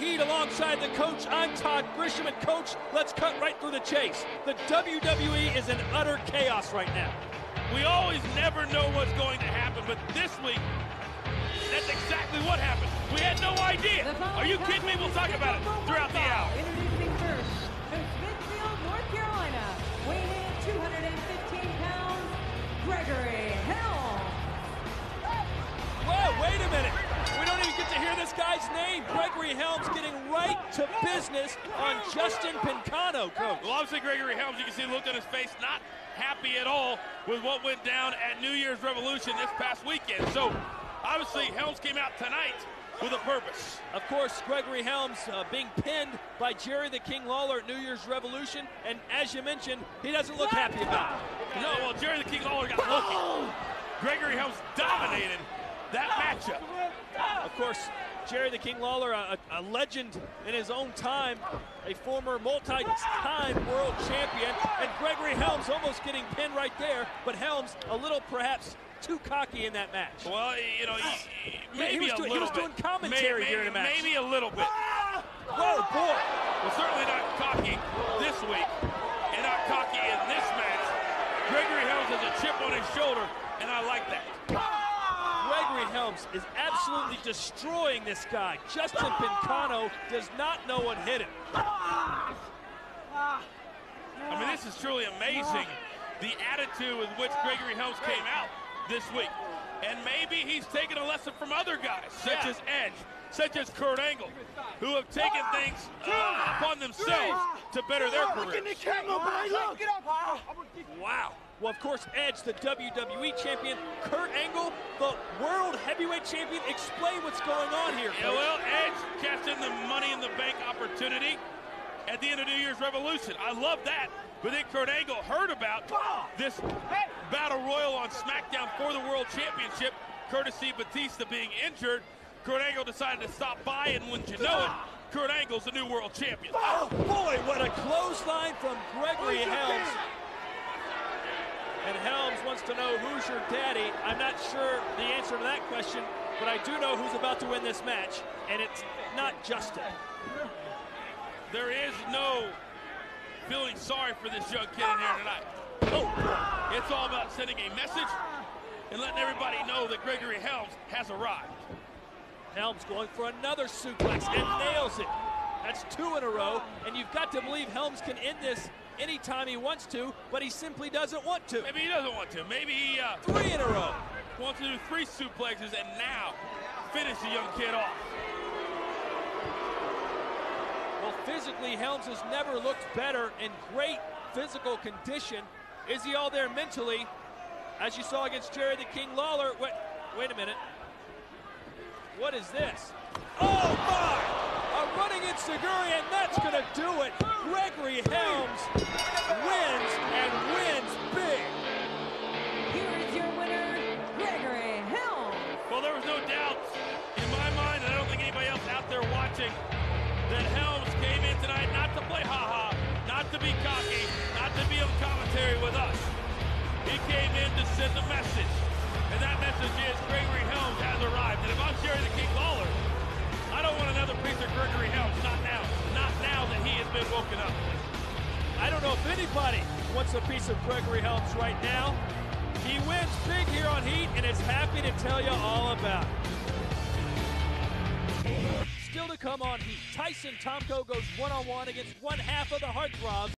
seat alongside the coach. I'm Todd Grisham, and coach, let's cut right through the chase. The WWE is in utter chaos right now. We always never know what's going to happen, but this week, that's exactly what happened. We had no idea. Are you kidding me? We'll talk about it throughout the hour. Introducing first, from Smithfield, North Carolina, weighing in 215 pounds, Gregory Helms. Whoa, wait a minute. We don't even get to hear this name. Gregory Helms getting right to business on Justin Pincano, coach. Well, obviously, Gregory Helms, you can see the look on his face, not happy at all with what went down at New Year's Revolution this past weekend. So, obviously, Helms came out tonight with a purpose. Of course, Gregory Helms uh, being pinned by Jerry the King Lawler at New Year's Revolution, and as you mentioned, he doesn't look happy about it. No, well, Jerry the King Lawler got lucky. Gregory Helms dominated that matchup. Of course, Jerry the King Lawler, a, a legend in his own time, a former multi-time world champion, and Gregory Helms almost getting pinned right there, but Helms a little perhaps too cocky in that match. Well, you know, ah! maybe he was a doing, little he was bit. doing commentary maybe, in the match. Maybe a little bit. Ah! Whoa, boy! Well, certainly not cocky this week, and not cocky in this match. Gregory Helms has a chip on his shoulder, and I like that. Gregory Helms is absolutely destroying this guy. Justin Pincano does not know what hit him. I mean, this is truly amazing, the attitude with which Gregory Helms came out this week. And maybe he's taken a lesson from other guys, such Yeah. as Edge, such as Kurt Angle, who have taken things uh, upon themselves to better their careers. Wow. Well, of course, Edge, the WWE champion, Kurt Angle, the world heavyweight champion. Explain what's going on here. Yeah, well, Edge cashed in the Money in the Bank opportunity at the end of New Year's Revolution. I love that. But then Kurt Angle heard about this battle royal on SmackDown for the World Championship, courtesy Batista being injured. Kurt Angle decided to stop by, and wouldn't you know it, Kurt Angle's the new world champion. Oh, boy, what a clothesline from Gregory Helms. And Helms wants to know who's your daddy. I'm not sure the answer to that question, but I do know who's about to win this match, and it's not Justin. There is no feeling sorry for this young kid in here tonight. Oh, It's all about sending a message and letting everybody know that Gregory Helms has arrived. Helms going for another suplex and nails it. That's two in a row, and you've got to believe Helms can end this anytime he wants to, but he simply doesn't want to. Maybe he doesn't want to. Maybe he uh, Three in a row. wants to do three suplexes and now finish the young kid off. Well, physically, Helms has never looked better in great physical condition. Is he all there mentally? As you saw against Jerry the King Lawler. Wait, wait a minute. What is this? Oh my! A running enzuigiri, and that's gonna do it. Gregory Helms wins and wins big. Here is your winner, Gregory Helms. Well, there was no doubt in my mind, and I don't think anybody else out there watching, that Helms came in tonight not to play ha-ha, not to be cocky, not to be on commentary with us. He came in to send a message. Woken up. I don't know if anybody wants a piece of Gregory Helms right now. He wins big here on Heat and is happy to tell you all about it. Still to come on Heat, Tyson Tomko goes one-on-one against one half of the Heartthrobs.